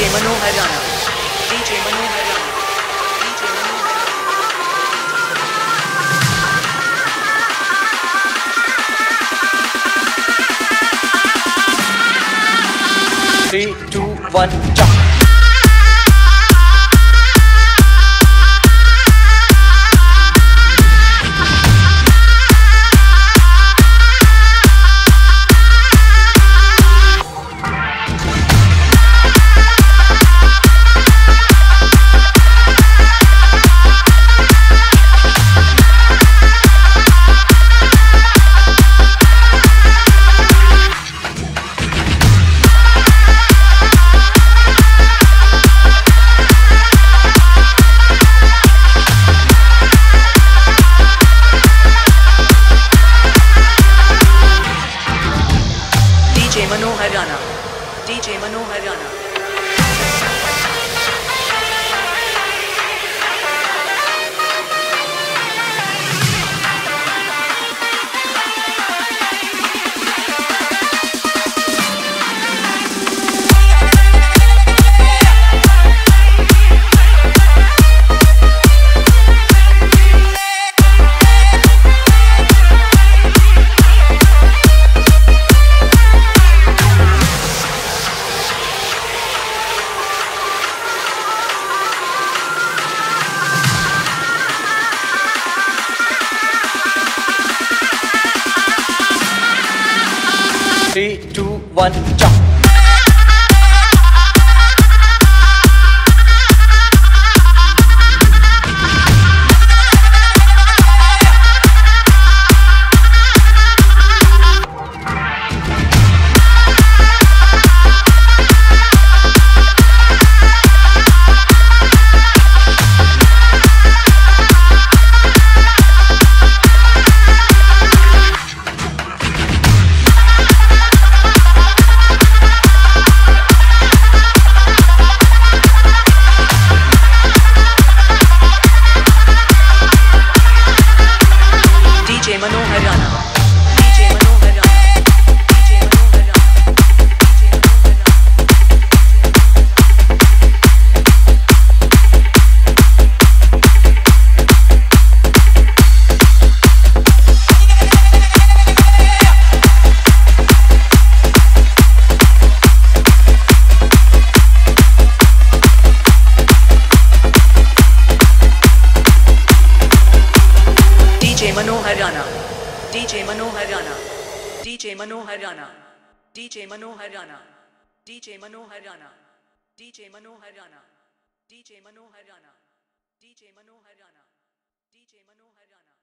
DJ Manohar Rana. DJ Manohar Rana. Three, two, one, jump. no three two one jump Chema no Haganah. DJ Manu Haryana. DJ Manu Haryana. DJ Manu Haryana. DJ Manu Haryana. DJ Manu Haryana. DJ Manu Haryana. DJ Manu Haryana. DJ Manu Haryana. DJ Manu Haryana.